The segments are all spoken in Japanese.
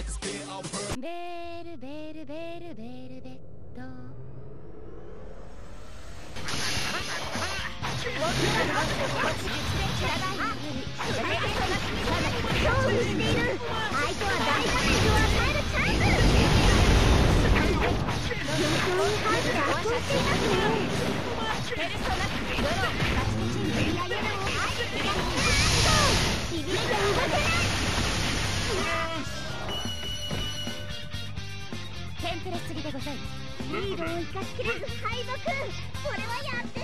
ベールベールベールベールベッド勝負している相手は大ダメーテンプレすぎでございます。リードを生かしきれず敗北。これはやって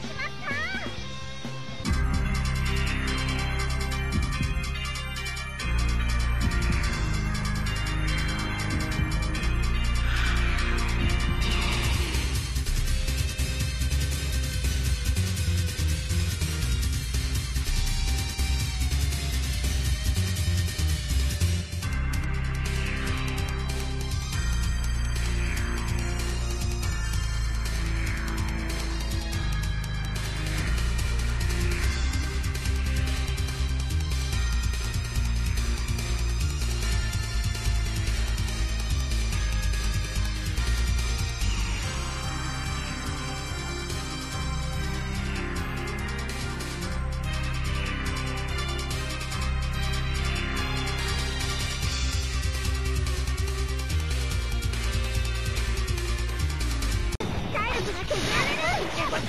し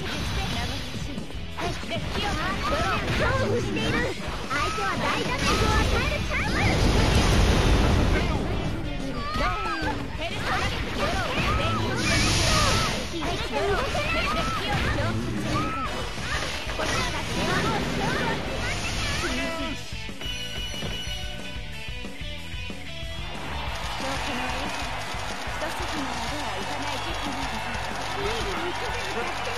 ている相手は大ダメージを与えるチャンスしびれて動けないリードに行かせる逆転を許す